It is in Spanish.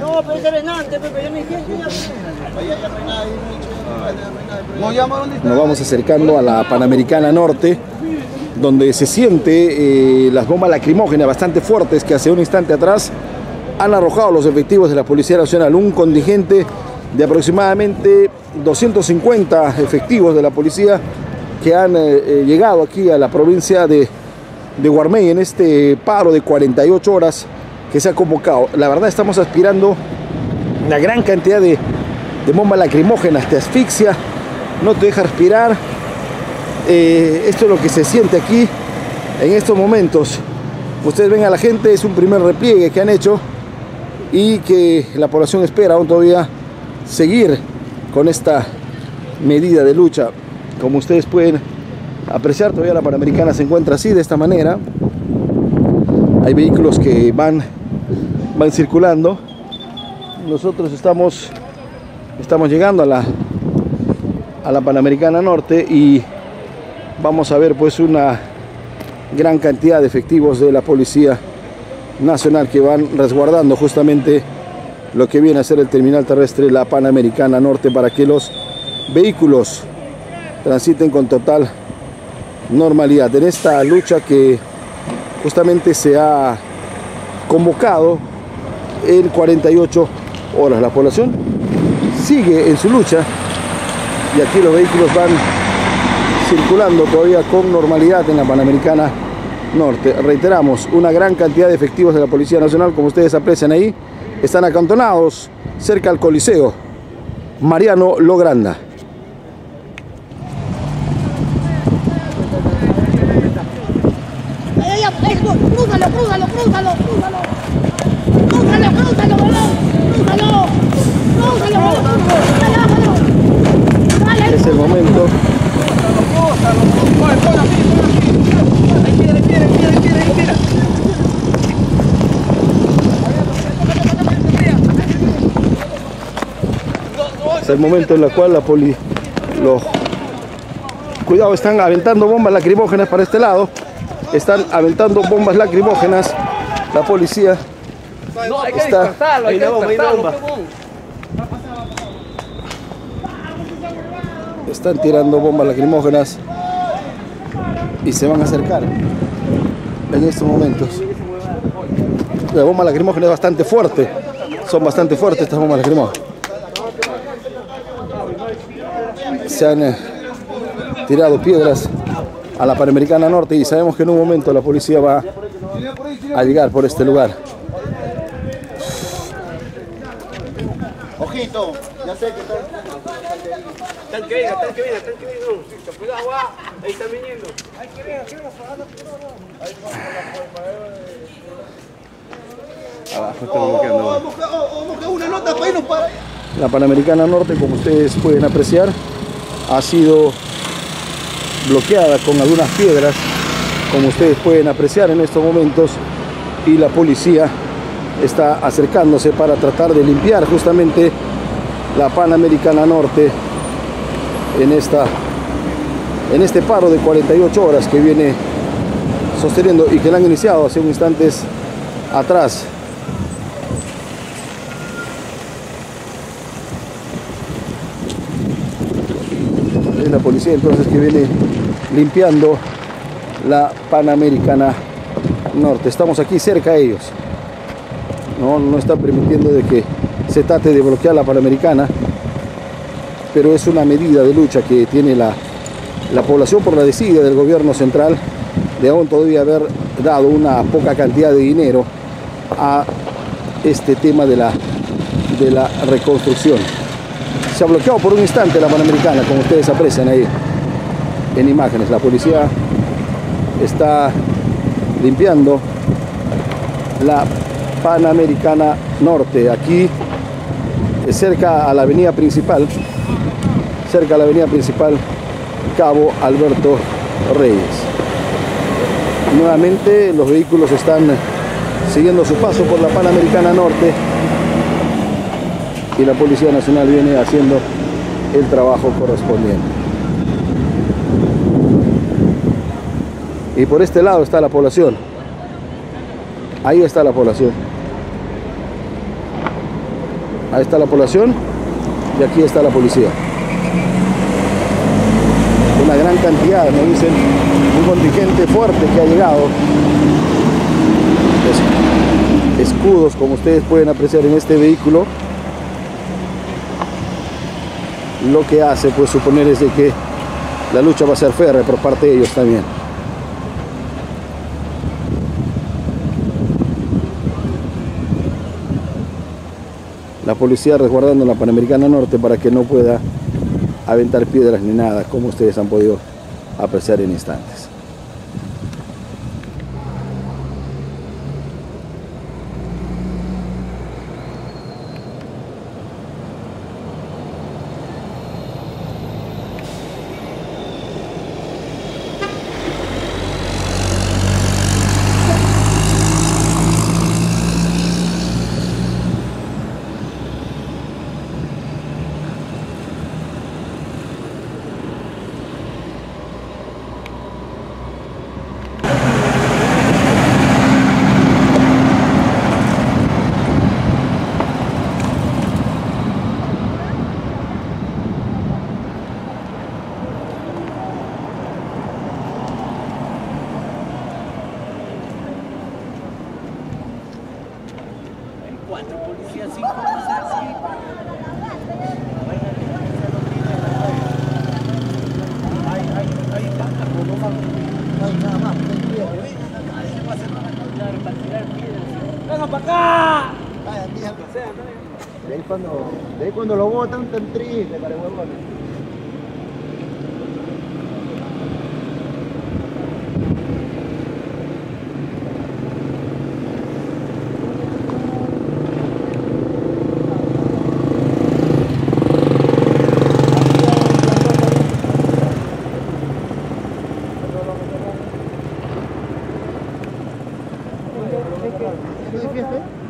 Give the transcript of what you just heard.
No, pero es Renante, Pepe, yo ni Nos vamos acercando a la Panamericana Norte, donde se siente eh, las bombas lacrimógenas bastante fuertes que hace un instante atrás han arrojado los efectivos de la Policía Nacional, un contingente de aproximadamente 250 efectivos de la policía que han eh, eh, llegado aquí a la provincia de, de Guarmey en este paro de 48 horas que se ha convocado. La verdad estamos aspirando una gran cantidad de, de bombas lacrimógenas, te asfixia, no te deja respirar. Eh, esto es lo que se siente aquí en estos momentos. Ustedes ven a la gente, es un primer repliegue que han hecho y que la población espera aún todavía seguir con esta medida de lucha. Como ustedes pueden apreciar, todavía la Panamericana se encuentra así, de esta manera. Hay vehículos que van, van circulando. Nosotros estamos, estamos llegando a la, a la Panamericana Norte y vamos a ver pues una gran cantidad de efectivos de la policía nacional que van resguardando justamente lo que viene a ser el terminal terrestre La Panamericana Norte para que los vehículos transiten con total normalidad. En esta lucha que justamente se ha convocado en 48 horas. La población sigue en su lucha y aquí los vehículos van circulando todavía con normalidad en la Panamericana Norte. Reiteramos, una gran cantidad de efectivos de la Policía Nacional, como ustedes aprecian ahí, están acantonados cerca al Coliseo Mariano Logranda. Crúzalo, crúzalo, crúzalo, crúzalo. Crúzalo, crúzalo, crúzalo. Crúzalo, crúzalo. Es el momento. Es el momento en el cual la poli... Los... Cuidado, están aventando bombas lacrimógenas para este lado. Están aventando bombas lacrimógenas. La policía No, hay que Está. despertarlo, hay que despertarlo. están tirando bombas lacrimógenas y se van a acercar en estos momentos. La bomba lacrimógena es bastante fuerte. Son bastante fuertes estas bombas lacrimógenas. Se han eh, tirado piedras a la Panamericana Norte y sabemos que en un momento la policía va a llegar por este lugar. Ojito, ya sé que está. Están que venga, están que venga, están que venga. Cuidado, va. Ahí están viniendo. Abajo vamos, que una nota para irnos para allá. La Panamericana Norte, como ustedes pueden apreciar, ha sido bloqueada con algunas piedras, como ustedes pueden apreciar en estos momentos, y la policía está acercándose para tratar de limpiar justamente la Panamericana Norte en, esta, en este paro de 48 horas que viene sosteniendo y que la han iniciado hace un instantes atrás. es la policía entonces que viene limpiando la Panamericana Norte. Estamos aquí cerca de ellos. No, no está permitiendo de que se trate de bloquear la Panamericana, pero es una medida de lucha que tiene la, la población por la desidia del gobierno central de aún todavía haber dado una poca cantidad de dinero a este tema de la, de la reconstrucción. Se ha bloqueado por un instante la Panamericana, como ustedes aprecian ahí en imágenes. La policía está limpiando la Panamericana Norte, aquí eh, cerca a la avenida principal, cerca a la avenida principal Cabo Alberto Reyes. Nuevamente los vehículos están siguiendo su paso por la Panamericana Norte y la Policía Nacional viene haciendo el trabajo correspondiente. Y por este lado está la población. Ahí está la población. Ahí está la población y aquí está la policía. Una gran cantidad, me dicen, un contingente fuerte que ha llegado. Es- escudos, como ustedes pueden apreciar en este vehículo. Lo que hace, pues suponer es que la lucha va a ser férrea por parte de ellos también. La policía resguardando la Panamericana Norte para que no pueda aventar piedras ni nada, como ustedes han podido apreciar en instantes. Para tirar piedras. ¡Vengan para acá! De ahí cuando, de ahí cuando lo botan tan triste, para. ¿No hay